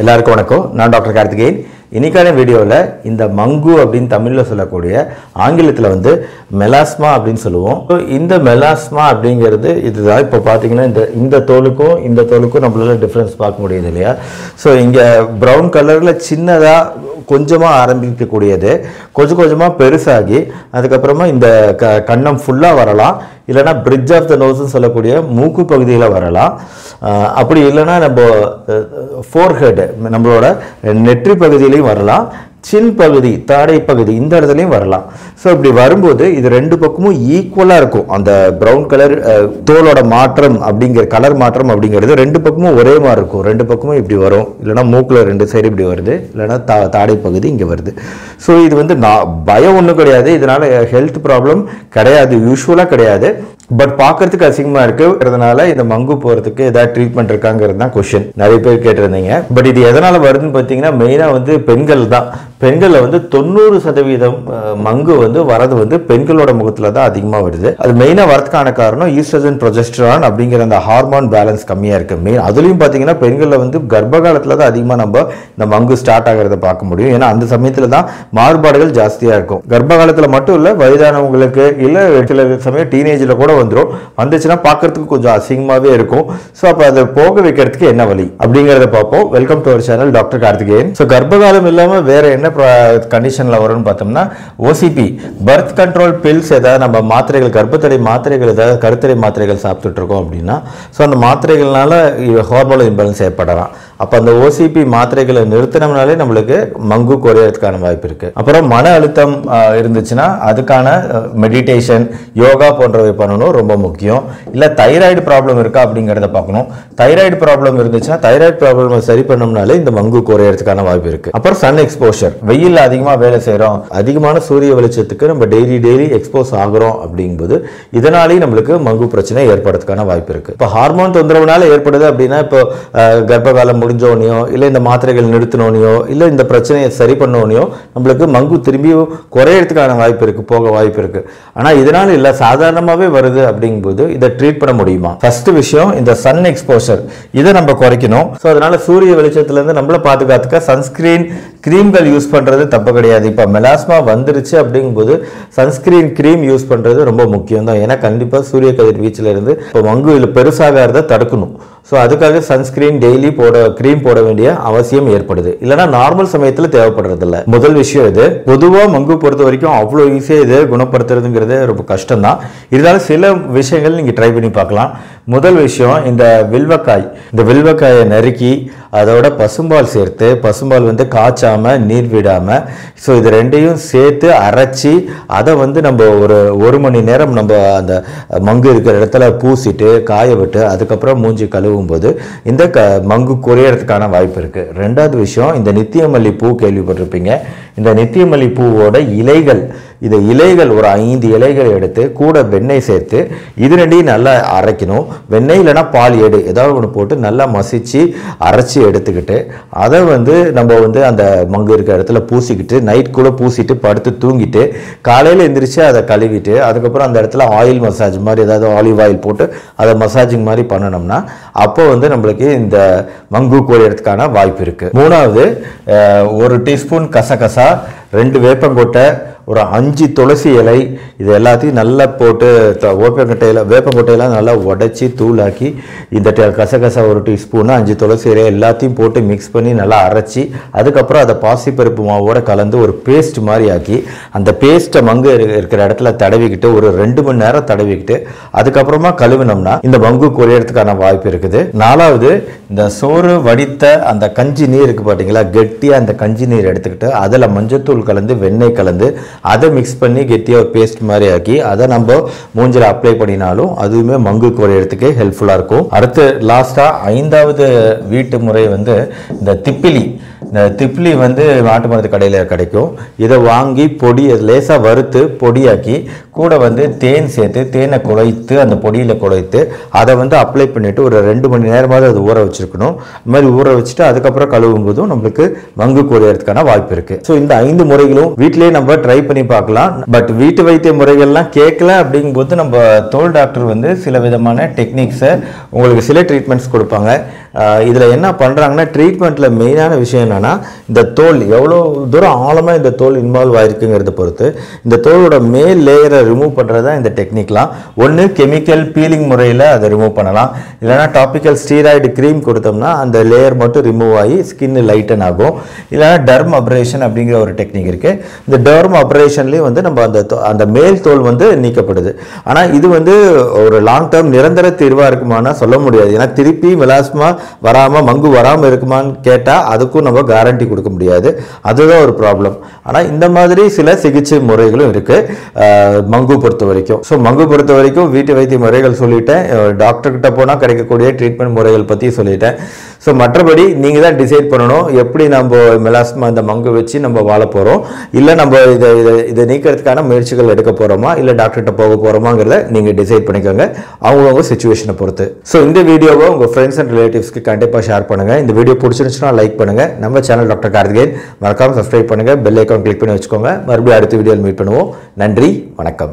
எல்லாருக்கும் வணக்கம். நான் டாக்டர் கார்த்திகேயன். இன்னைக்கான வீடியோவில் இந்த மங்கு அப்படின்னு தமிழில் சொல்லக்கூடிய ஆங்கிலத்தில் வந்து மெலாஸ்மா அப்படின்னு சொல்லுவோம். ஸோ இந்த மெலாஸ்மா அப்படிங்கிறது இதுதான். இப்போ பார்த்தீங்கன்னா இந்த இந்த தோலுக்கும் இந்த தோலுக்கும் நம்மளால டிஃப்ரென்ஸ் பார்க்க முடியுது இல்லையா? ஸோ இங்கே ப்ரௌன் கலரில் சின்னதாக கொஞ்சமாக ஆரம்பிக்கக்கூடியது. கொஞ்சம் கொஞ்சமாக பெருசாகி அதுக்கப்புறமா இந்த க கண்ணம் ஃபுல்லாக வரலாம். இல்லைன்னா பிரிட்ஜ் ஆஃப் த நோஸ்ன்னு சொல்லக்கூடிய மூக்கு பகுதியில் வரலாம். அப்படி இல்லைன்னா நம்ம ஃபோர்ஹெட் நம்மளோட நெற்றி பகுதியிலையும் வரலாம். சின் பகுதி தாடை பகுதி இந்த இடத்துலையும் வரலாம். ஸோ இப்படி வரும்போது இது ரெண்டு பக்கமும் ஈக்குவலாக இருக்கும். அந்த ப்ரௌன் கலர் தோலோட மாற்றம் அப்படிங்கிற கலர் மாற்றம் அப்படிங்கிறது ரெண்டு பக்கமும் ஒரே மாதிரி இருக்கும். ரெண்டு பக்கமும் இப்படி வரும். இல்லைன்னா மூக்கில் ரெண்டு சைடு இப்படி வருது. இல்லைன்னா தா தாடை பகுதி இங்கே வருது. ஸோ இது வந்து நான் பயம் ஒன்றும் கிடையாது. இதனால் ஹெல்த் ப்ராப்ளம் கிடையாது. யூஸ்வலாக கிடையாது. பட் பார்க்கறதுக்கு அசிங்கமா இருக்குறதுனால இந்த மங்கு போறதுக்கு ஏதாவது ட்ரீட்மெண்ட் இருக்காங்கிறது தான் கொஷின் நிறைய பேர் கேட்டிருந்தீங்க. பட் இது எதனால வருதுன்னு பார்த்தீங்கன்னா மெயினாக வந்து பெண்கள் தான். பெண்களில் வந்து தொண்ணூறு சதவீதம் மங்கு வந்து வரது வந்து பெண்களோட முகத்தில் தான் அதிகமாக வருது. அது மெயினாக வரதுக்கான காரணம் ஈஸ்ட்ரஜன் ப்ரொஜெஸ்ட்ரான் அப்படிங்கிற அந்த ஹார்மோன் பேலன்ஸ் கம்மியாக இருக்குது மெயின் அதுலேயும் பார்த்தீங்கன்னா பெண்களில் வந்து கர்ப்ப காலத்தில் தான் அதிகமாக நம்ம இந்த மங்கு ஸ்டார்ட் ஆகிறத பார்க்க முடியும். ஏன்னா அந்த சமயத்தில் தான் மாறுபாடுகள் ஜாஸ்தியாக இருக்கும். கர்ப்ப காலத்தில் மட்டும் இல்லை வயதானவங்களுக்கு இல்லை சில சமயம் டீனேஜில் கூட வந்துடும் வந்துச்சுன்னா பார்க்கறதுக்கு கொஞ்சம் அசிங்கமாகவே இருக்கும். ஸோ அப்போ அதை போக வைக்கிறதுக்கு என்ன வழி? அப்படிங்கிறத பார்ப்போம். Welcome to our channel doctor Karthikeyan so கர்ப்பகாலம் இல்லாமல் வேற என்ன கண்டிஷனில் வரும்னு பார்த்தோம்னா ஓசிபி பர்த் கண்ட்ரோல் பில்ஸ் ஏதாவது நம்ம மாத்திரைகள் கர்ப்பத்தடை மாத்திரைகள் ஏதாவது கருத்தடை மாத்திரைகள் சாப்பிட்டுட்டு இருக்கோம் அப்படின்னா ஸோ அந்த மாத்திரைகள்னால ஹார்மோனல் இம்பேலன்ஸ் ஏற்படலாம். அப்போ அந்த ஓசிபி மாத்திரைகளை நிறுத்தினோம்னாலே நம்மளுக்கு மங்கு குறையறதுக்கான வாய்ப்பு இருக்குது அப்புறம் மன அழுத்தம் இருந்துச்சுன்னா அதுக்கான மெடிடேஷன் யோகா போன்றவை பண்ணணும் ரொம்ப முக்கியம். இல்லை தைராய்டு ப்ராப்ளம் இருக்கா அப்படிங்கிறத பார்க்கணும். தைராய்டு ப்ராப்ளம் இருந்துச்சுன்னா தைராய்டு ப்ராப்ளம் சரி பண்ணோம்னாலே இந்த மங்கு குறையறதுக்கான வாய்ப்பு இருக்குது அப்புறம் சன் எக்ஸ்போஷர் வெயில் அதிகமாக வேலை செய்கிறோம் அதிகமான சூரிய வெளிச்சத்துக்கு நம்ம டெய்லி டெய்லி எக்ஸ்போஸ் ஆகுறோம் அப்படிங்கும்போது இதனாலேயும் நம்மளுக்கு மங்கு பிரச்சனை ஏற்படுறதுக்கான வாய்ப்பு இருக்குது இப்போ ஹார்மோன் தொந்தரவுனால ஏற்படுது அப்படின்னா இப்போ கர்ப்பகாலம் முடிஞ்சோனையோ இல்லை இந்த மாத்திரைகள் நிறுத்தினோனையோ இல்லை இந்த பிரச்சனையை சரி பண்ணோனையோ நம்மளுக்கு மங்கு திரும்பியும் குறையறதுக்கான வாய்ப்பு இருக்கு போக வாய்ப்பு இருக்கு. ஆனால் இதனால் இல்லை சாதாரணமாகவே வருது அப்படிங்கும்போது இதை ட்ரீட் பண்ண முடியுமா? ஃபஸ்ட்டு விஷயம் இந்த சன் எக்ஸ்போஷர் இதை நம்ம குறைக்கணும். ஸோ அதனால் சூரிய வெளிச்சத்துலேருந்து நம்மளை பாதுகாத்துக்க சன்ஸ்கிரீன் க்ரீம்கள் யூஸ் பண்ணுறது தப்பு கிடையாது. இப்போ மெலாஸ்மா வந்துருச்சு அப்படிங்கும்போது சன்ஸ்கிரீன் க்ரீம் யூஸ் பண்ணுறது ரொம்ப முக்கியம் தான் ஏன்னா கண்டிப்பாக சூரிய கதிர் வீச்சில் இருந்து இப்போ மங்கு இதில் பெருசாகிறத தடுக்கணும். ஸோ அதுக்காக சன்ஸ்கிரீன் டெய்லி போட க்ரீம் போட வேண்டிய அவசியம் ஏற்படுது. இல்லைன்னா நார்மல் சமயத்தில் தேவைப்படுறது இல்லை முதல் விஷயம் இது. பொதுவாக மங்கு பொறுத்த வரைக்கும் அவ்வளோ ஈஸியாக இதை குணப்படுத்துறதுங்கிறது ரொம்ப கஷ்டம் தான் இருந்தாலும் சில விஷயங்கள் நீங்கள் ட்ரை பண்ணி பார்க்கலாம். முதல் விஷயம் இந்த வில்வக்காய். இந்த வில்வக்காயை நறுக்கி அதோட பசும்பால் சேர்த்து பசும்பால் வந்து காய்ச்சாமல் நீர் விடாமல் ஸோ இது ரெண்டையும் சேர்த்து அரைச்சி அதை வந்து நம்ம ஒரு ஒரு மணி நேரம் நம்ம அந்த மங்கு இருக்கிற இடத்துல பூசிட்டு காய விட்டு அதுக்கப்புறம் மூஞ்சி கழுவும் போது இந்த க மங்கு குறையறதுக்கான வாய்ப்பு இருக்குது ரெண்டாவது விஷயம் இந்த நித்தியமல்லி பூ கேள்விப்பட்டிருப்பீங்க. இந்த நித்தியமல்லி பூவோட இலைகள் இதை இலைகள் ஒரு ஐந்து இலைகள் எடுத்து கூட வெண்ணெய் சேர்த்து இது ரெண்டையும் நல்லா அரைக்கணும். வெண்ணெய் இல்லைன்னா பால் ஏடு ஏதாவது ஒன்று போட்டு நல்லா மசிச்சு அரைச்சி எடுத்துக்கிட்டு அதை வந்து நம்ம வந்து அந்த மங்கு இருக்கிற இடத்துல பூசிக்கிட்டு நைட் கூட பூசிட்டு படுத்து தூங்கிட்டு காலையில் எந்திரிச்சு அதை கழுவிட்டு அதுக்கப்புறம் அந்த இடத்துல ஆயில் மசாஜ் மாதிரி ஏதாவது ஆலிவ் ஆயில் போட்டு அதை மசாஜிங் மாதிரி பண்ணணும்னா அப்போ வந்து நம்மளுக்கு இந்த மங்கு குறையறதுக்கான வாய்ப்பு இருக்குது மூணாவது ஒரு டீஸ்பூன் கசகசா ரெண்டு வேப்பங்கொட்டை ஒரு அஞ்சு துளசி இலை இது எல்லாத்தையும் நல்லா போட்டு த- வேப்பங்கொட்டையெல்லாம் நல்லா உடச்சி தூளாக்கி இந்த ட- கசகசா ஒரு டீஸ்பூனு அஞ்சு துளசி இலை எல்லாத்தையும் போட்டு மிக்ஸ் பண்ணி நல்லா அரைச்சி அதுக்கப்புறம் அதை பாசிப்பருப்பு மாவோட கலந்து ஒரு பேஸ்ட் மாதிரி ஆக்கி அந்த பேஸ்ட்டை மங்கு இருக்கிற இடத்துல தடவிக்கிட்டு ஒரு ரெண்டு மணி நேரம் தடவிக்கிட்டு அதுக்கப்புறமா கழுவினோம்னா இந்த மங்கு குறையறதுக்கான வாய்ப்பு இருக்குது. நாலாவது இந்த சோறு வடித்த அந்த கஞ்சி நீர் இருக்கு பார்த்தீங்களா கெட்டியாக அந்த கஞ்சி நீர் எடுத்துக்கிட்டு அதில் மஞ்சத்தூள் கலந்து வெண்ணெய் கலந்து அதை மிக்ஸ் பண்ணி கெட்டியாக பேஸ்ட் மாதிரி ஆக்கி அதை நம்ம மூஞ்சில் அப்ளை பண்ணினாலும் அதுவுமே மங்கு குறையிறதுக்கு ஹெல்ப்ஃபுல்லாக இருக்கும். அடுத்து லாஸ்ட்டாக ஐந்தாவது வீட்டு முறை வந்து இந்த திப்பிலி. இந்த திப்ளி வந்து நாட்டு மருந்து கடையில் கிடைக்கும். இதை வாங்கி பொடி லேசாக வறுத்து பொடியாக்கி கூட வந்து தேன் சேர்த்து தேனை குழைத்து அந்த பொடியில் குழைத்து அதை வந்து அப்ளை பண்ணிவிட்டு ஒரு ரெண்டு மணி நேரமாவது அது ஊற வச்சுருக்கணும். இது மாதிரி ஊற வச்சுட்டு அதுக்கப்புறம் கழுவும் போதும் நம்மளுக்கு மங்கு குறையிறதுக்கான வாய்ப்பு இருக்குது ஸோ இந்த ஐந்து முறைகளும் வீட்டிலேயே நம்ம ட்ரை பண்ணி பார்க்கலாம். பட் வீட்டு வைத்திய முறைகள்லாம் கேட்கல அப்படிங்கும்போது நம்ம தோல் டாக்டர் வந்து சில விதமான டெக்னிக்ஸை உங்களுக்கு சில ட்ரீட்மெண்ட்ஸ் கொடுப்பாங்க. இதில் என்ன பண்ணுறாங்கன்னா ட்ரீட்மெண்ட்டில் மெயினான விஷயம் என்னென்னா இந்த தோல் எவ்வளோ தூரம் ஆழமாக இந்த தோல் இன்வால்வ் ஆயிருக்குங்கிறத பொறுத்து இந்த தோலோட மேல் லேயரை ரிமூவ் பண்ணுறது தான் இந்த டெக்னிக்லாம் ஒன்று கெமிக்கல் பீலிங் முறையில் அதை ரிமூவ் பண்ணலாம். இல்லைனா டாப்பிக்கல் ஸ்டீராய்டு க்ரீம் கொடுத்தோம்னா அந்த லேயர் மட்டும் ரிமூவ் ஆகி ஸ்கின் லைட்டன் ஆகும். இல்லைனா டர்ம் அப்ரேஷன் அப்படிங்கிற ஒரு டெக்னிக் இருக்குது இந்த டர்ம் அப்ரேஷன்லேயும் வந்து நம்ம அந்த தோ- அந்த மேல் தோல் வந்து நீக்கப்படுது. ஆனால் இது வந்து ஒரு லாங் டேர்ம் நிரந்தர தீர்வாக இருக்குமானா சொல்ல முடியாது. ஏன்னா திருப்பி மெலாஸ்மா வராமல் மங்கு வராமல் இருக்குமான்னு கேட்டால் அதுக்கும் நம்ம கேரண்டி கொடுக்க முடியாது. அதுதான் ஒரு ப்ராப்ளம் ஆனால் இந்த மாதிரி சில சிகிச்சை முறைகளும் இருக்குது மங்கு பொறுத்த வரைக்கும். ஸோ மங்கு பொறுத்த வரைக்கும் வீட்டு வைத்திய முறைகள் சொல்லிட்டேன். டாக்டர்கிட்ட போனால் கிடைக்கக்கூடிய ட்ரீட்மெண்ட் முறைகள் பற்றி சொல்லிட்டேன். ஸோ மற்றபடி நீங்கள் தான் டிசைட் பண்ணணும். எப்படி நம்ம மெலாஸ்மா இந்த மங்கு வச்சு நம்ம வாழ போகிறோம் இல்லை நம்ம இதை இதை இதை நீக்கிறதுக்கான முயற்சிகள் எடுக்க போகிறோமா இல்லை டாக்டர்கிட்ட போக போகிறோமாங்கிறத நீங்கள் டிசைட் பண்ணிக்கோங்க. அவங்கவுங்க சுச்சுவேஷனை பொறுத்து. ஸோ இந்த வீடியோவை உங்கள் ஃப்ரெண்ட்ஸ் அண்ட் ரிலேட்டிவ்ஸ்க்கு கண்டிப்பாக ஷேர் பண்ணுங்கள் இந்த வீடியோ பிடிச்சிருந்துச்சுன்னா லைக் பண்ணுங்கள் நம்ம சேனல் டாக்டர் கார்த்திகேயன் மறக்காமல் சப்ஸ்கிரைப் பண்ணுங்கள் பெல் ஐக்கான் கிளிக் பண்ணி வச்சுக்கோங்க. மறுபடியும் அடுத்த வீடியோவில் மீட் பண்ணுவோம். நன்றி வணக்கம்.